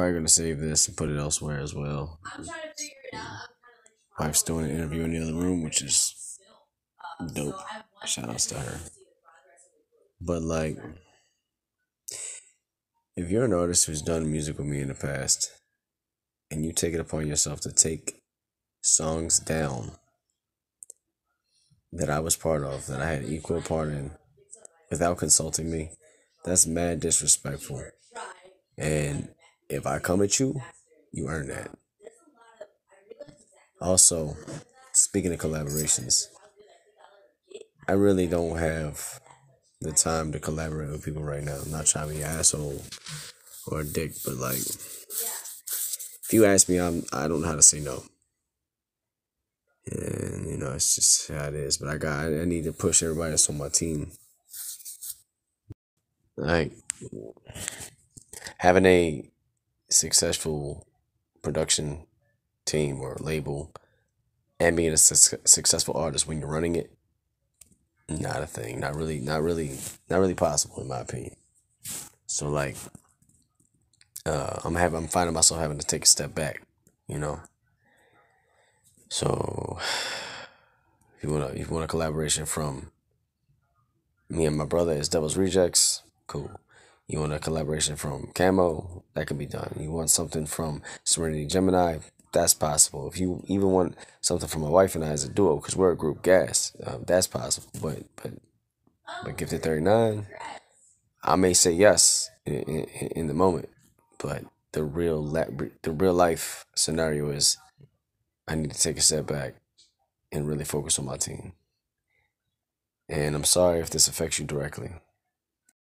probably gonna save this and put it elsewhere as well. I'm trying to figure it out. Wife's doing an interview in the other room, which is dope. Shout outs to her. But like, if you're an artist who's done music with me in the past, and you take it upon yourself to take songs down that I was part of, that I had equal part in, without consulting me, that's mad disrespectful. And if I come at you, you earn that. Also, speaking of collaborations, I really don't have the time to collaborate with people right now. I'm not trying to be an asshole or a dick, but like, if you ask me, I'm I don't know how to say no. And you know, it's just how it is. But I got I need to push everybody that's on my team. Like having a successful production team or label and being a su- successful artist when you're running it not a thing not really not really not really possible in my opinion. So like uh i'm having i'm finding myself having to take a step back you know? So if you want a, if you want a collaboration from me and my brother as devil's rejects cool you want a collaboration from Camo, that can be done. You want something from Serenity Gemini, that's possible. If you even want something from my wife and I as a duo, because we're a group gas, um, that's possible. But but but Gifted Thirty Nine, I may say yes in, in, in the moment, but the real the real life scenario is I need to take a step back and really focus on my team. And I'm sorry if this affects you directly.